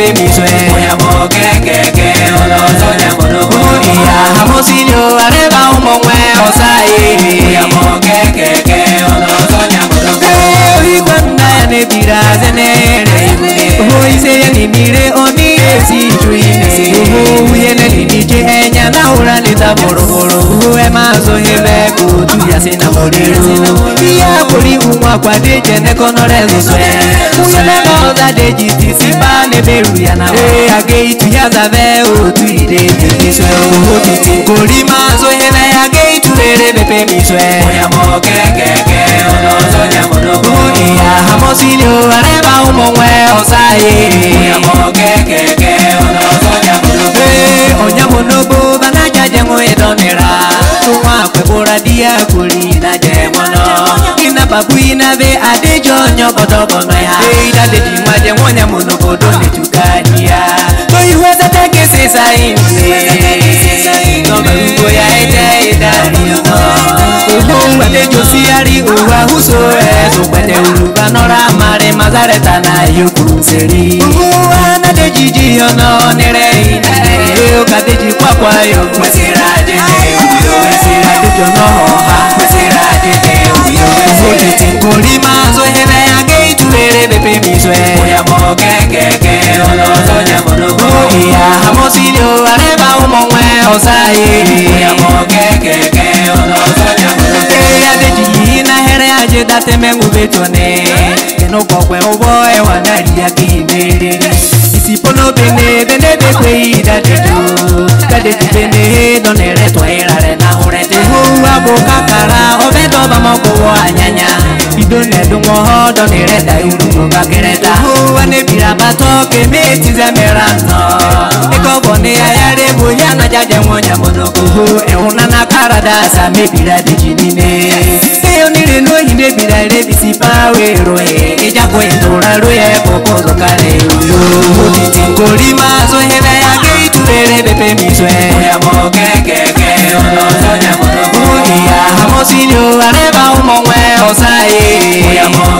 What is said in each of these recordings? Baby, me swear. Bóyá mo kẹ́kẹ́kẹ́ ọ̀nà Ìyá àmúsí ni o, àrẹ́bà ń mọ̀ wẹ́ ọ̀sá èrè. Bóyá mo kẹ́kẹ́kẹ́ ọ̀nà sọ́jà kòlóbó. Ee orígbà nná ya ne tira sẹ́nẹ̀ rẹ̀. Owó iṣẹ́ yẹn ni nire oní èsì ìjú ilé. Owó yẹn lè ní níjẹ́ ẹ̀yà náà ó rà lè ta bọ̀rọ̀bọ̀rọ̀. Owó ẹ máa sọ yẹn bẹ́ẹ̀ kó tuyà sínú àwọn onírúurú. Ìyá àkórí ìhùn àpàdé jẹ́ nẹ́kọ́nọ́rẹ́ lọ́sọ̀ọ́. Múyẹ́lẹ́ náà ọ̀dà dèjì ti bá meruya na eh, ageitu yathave utuirĩte mĩcwe ũhũtiti kũrima cũhĩve ageitu rĩrĩ mĩpĩ mĩcwe ũnyamokengenge ũnoconya mũnũbũni ahamocini na njemono na babuina be adejonyo bodobono ya eida dejimaje wonya mono bodo ne tukania toihuoza takeseza ine nomaugoya eta edaniyono adejosiari uwahuso ezubwete ulubanora mari mazareta na yukuruseri uwana dejijiyono onere ina eyo kadejikwakwayo mesirajeneyo mesirajejonohoha kẹ̀kẹ́ ọlọ́sọjà mọ̀nàbó. ìyá àmọ́sílẹ̀ o àrẹ́bà ọmọ wọn ọ̀sá yèrè. ìyàwó kẹ̀kẹ́ ọlọ́sọjà mọ̀nàbó. ẹ̀yà dèjì yìí náà hẹ́rẹ́ ajé dátẹ́ mẹ́wò bẹ́tọ̀ ní. kẹnu kọ̀pẹ́ ọwọ́ ẹ̀wà náà rí akí ìbéèrè. ìsìpọ̀nà bene bene bẹ pé ìdádẹ́jọ́ dádẹ́jì bene dọ́nẹ̀rẹ́ tọ́ ẹ̀rà rẹ̀ náà rẹ̀ dé. owó àbò kàkàrà ọbẹ̀ tọ́ bàmọ́ kò wọ àyànyà. ìdónẹ̀dùn wọn ọ̀dọ́nẹ̀rẹ̀ dá ìrùnú bá kẹrẹ dá natoke mitize mirano ikoboni ayaribu yana jaje mwonya monokuhu ehuna na karadasa mebira dijinine eyo nirinohi mebira e. e rebisipaweroe ijako induraruye kokuzokare uyo titinkolimazwehebe yage iturere bepemiswe oyamokekeke onosonya monokuhiya hamosinyo areba umongwe osaye oyamo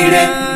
Direct